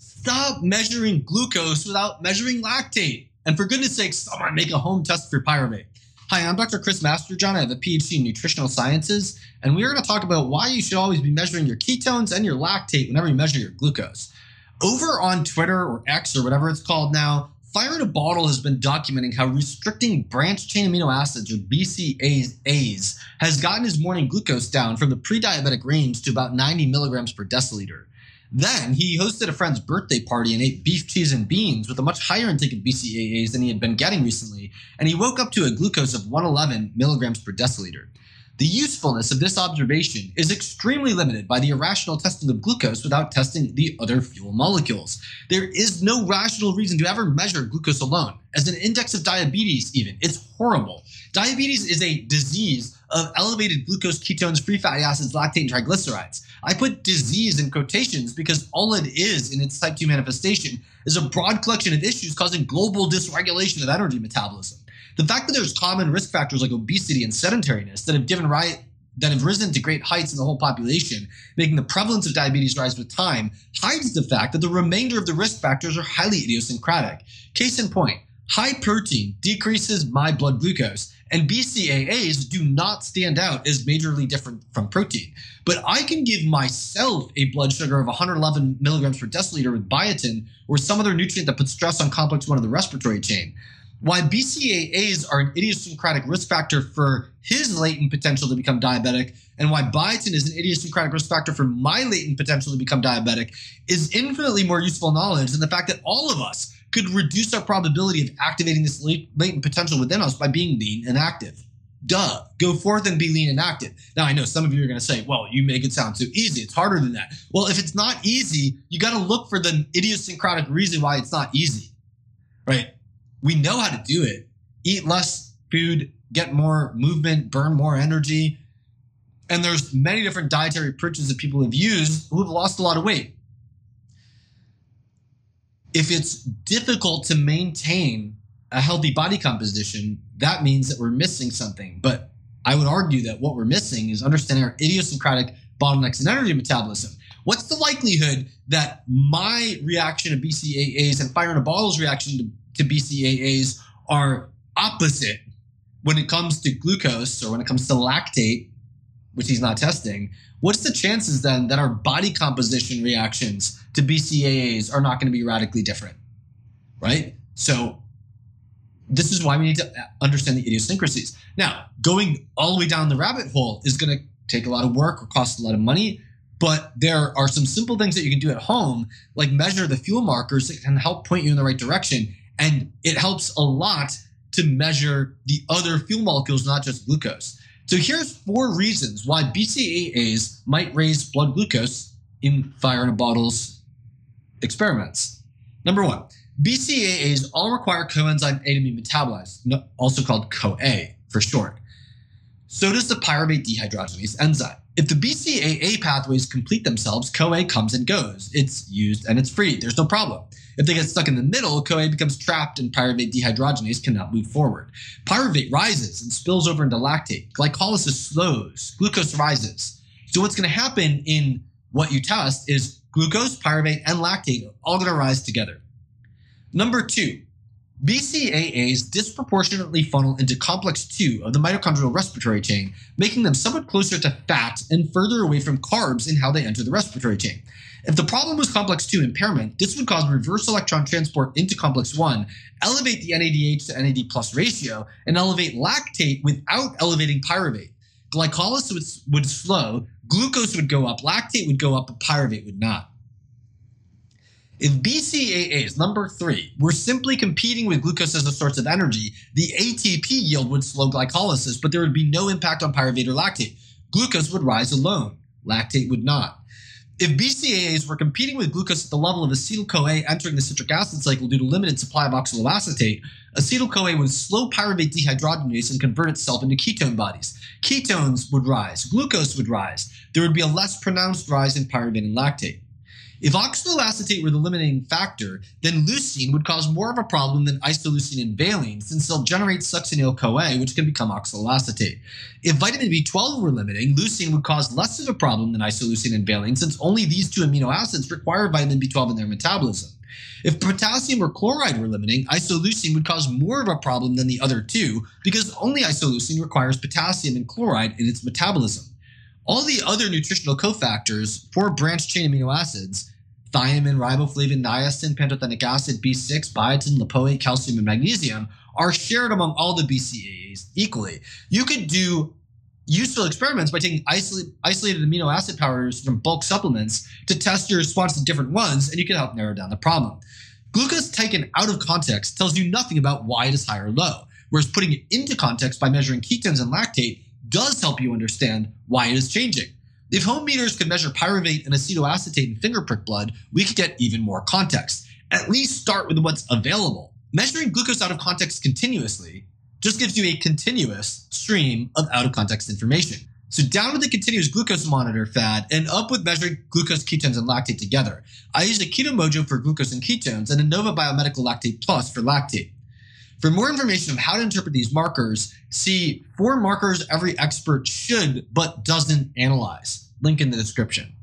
Stop measuring glucose without measuring lactate. And for goodness sakes, someone make a home test for pyruvate. Hi, I'm Dr. Chris Masterjohn. I have a PhD in nutritional sciences, and we are going to talk about why you should always be measuring your ketones and your lactate whenever you measure your glucose. Over on Twitter or X or whatever it's called now, Fire in a Bottle has been documenting how restricting branched chain amino acids or BCAAs has gotten his morning glucose down from the pre diabetic range to about 90 milligrams per deciliter. Then he hosted a friend's birthday party and ate beef, cheese, and beans with a much higher intake of BCAAs than he had been getting recently, and he woke up to a glucose of 111 milligrams per deciliter. The usefulness of this observation is extremely limited by the irrational testing of glucose without testing the other fuel molecules. There is no rational reason to ever measure glucose alone. As an index of diabetes, even, it's horrible. Diabetes is a disease of elevated glucose, ketones, free fatty acids, lactate, and triglycerides. I put disease in quotations because all it is in its type 2 manifestation is a broad collection of issues causing global dysregulation of energy metabolism. The fact that there's common risk factors like obesity and sedentariness that have given rise that have risen to great heights in the whole population, making the prevalence of diabetes rise with time, hides the fact that the remainder of the risk factors are highly idiosyncratic. Case in point, high protein decreases my blood glucose, and BCAAs do not stand out as majorly different from protein. But I can give myself a blood sugar of 111 milligrams per deciliter with biotin or some other nutrient that puts stress on complex 1 of the respiratory chain why BCAAs are an idiosyncratic risk factor for his latent potential to become diabetic, and why biotin is an idiosyncratic risk factor for my latent potential to become diabetic is infinitely more useful knowledge than the fact that all of us could reduce our probability of activating this latent potential within us by being lean and active. Duh, go forth and be lean and active. Now, I know some of you are going to say, well, you make it sound too easy. It's harder than that. Well, if it's not easy, you got to look for the idiosyncratic reason why it's not easy, right? We know how to do it. Eat less food, get more movement, burn more energy. And there's many different dietary approaches that people have used who have lost a lot of weight. If it's difficult to maintain a healthy body composition, that means that we're missing something. But I would argue that what we're missing is understanding our idiosyncratic bottlenecks in energy metabolism. What's the likelihood that my reaction to BCAAs and fire in a bottle's reaction to to BCAAs are opposite when it comes to glucose or when it comes to lactate, which he's not testing. What's the chances then that our body composition reactions to BCAAs are not going to be radically different? Right? So, this is why we need to understand the idiosyncrasies. Now, going all the way down the rabbit hole is going to take a lot of work or cost a lot of money. But there are some simple things that you can do at home, like measure the fuel markers that can help point you in the right direction and it helps a lot to measure the other fuel molecules, not just glucose. So here's four reasons why BCAAs might raise blood glucose in fire in a bottles experiments. Number one, BCAAs all require coenzyme A to be metabolized, also called CoA for short. So does the pyruvate dehydrogenase enzyme. If the BCAA pathways complete themselves, CoA comes and goes. It's used and it's free. There's no problem. If they get stuck in the middle, CoA becomes trapped and pyruvate dehydrogenase cannot move forward. Pyruvate rises and spills over into lactate. Glycolysis slows. Glucose rises. So what's going to happen in what you test is glucose, pyruvate, and lactate all going to rise together. Number two, BCAAs disproportionately funnel into complex 2 of the mitochondrial respiratory chain, making them somewhat closer to fat and further away from carbs in how they enter the respiratory chain. If the problem was complex 2 impairment, this would cause reverse electron transport into complex 1, elevate the NADH to NAD plus ratio, and elevate lactate without elevating pyruvate. Glycolysis would, would slow, glucose would go up, lactate would go up, but pyruvate would not. If BCAAs, number three, were simply competing with glucose as a source of energy, the ATP yield would slow glycolysis, but there would be no impact on pyruvate or lactate. Glucose would rise alone, lactate would not. If BCAAs were competing with glucose at the level of acetyl-CoA entering the citric acid cycle due to limited supply of oxaloacetate, acetyl-CoA would slow pyruvate dehydrogenase and convert itself into ketone bodies. Ketones would rise, glucose would rise. There would be a less pronounced rise in pyruvate and lactate. If oxaloacetate were the limiting factor, then leucine would cause more of a problem than isoleucine and valine, since they'll generate succinyl CoA, which can become oxaloacetate. If vitamin B12 were limiting, leucine would cause less of a problem than isoleucine and valine, since only these two amino acids require vitamin B12 in their metabolism. If potassium or chloride were limiting, isoleucine would cause more of a problem than the other two, because only isoleucine requires potassium and chloride in its metabolism. All the other nutritional cofactors for branched chain amino acids, thiamine, riboflavin, niacin, pantothenic acid, B6, biotin, lipoate, calcium, and magnesium, are shared among all the BCAAs equally. You could do useful experiments by taking isolated amino acid powders from bulk supplements to test your response to different ones, and you can help narrow down the problem. Glucose taken out of context tells you nothing about why it is high or low, whereas putting it into context by measuring ketones and lactate does help you understand why it is changing. If home meters could measure pyruvate and acetoacetate in finger prick blood, we could get even more context. At least start with what's available. Measuring glucose out of context continuously just gives you a continuous stream of out of context information. So down with the continuous glucose monitor fad and up with measuring glucose, ketones, and lactate together. I use a Keto Mojo for glucose and ketones and a Nova Biomedical Lactate Plus for lactate. For more information on how to interpret these markers, see four markers every expert should but doesn't analyze. Link in the description.